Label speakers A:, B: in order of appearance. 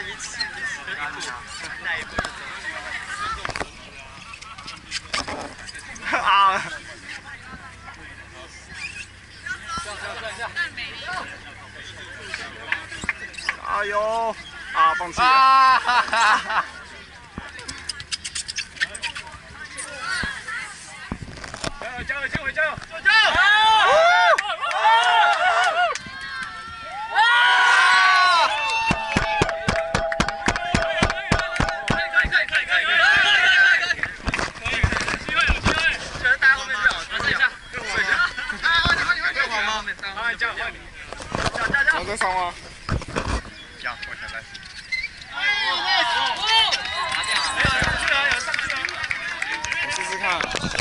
A: 啊一一
B: 啊加油啊放弃啊哈哈哈哈。加油
C: 加油加油加油。
A: 好吗？哎，加油！上！上
B: 再上啊！加！我先来。加油！
A: 上去啊！上去啊！
B: 试试看。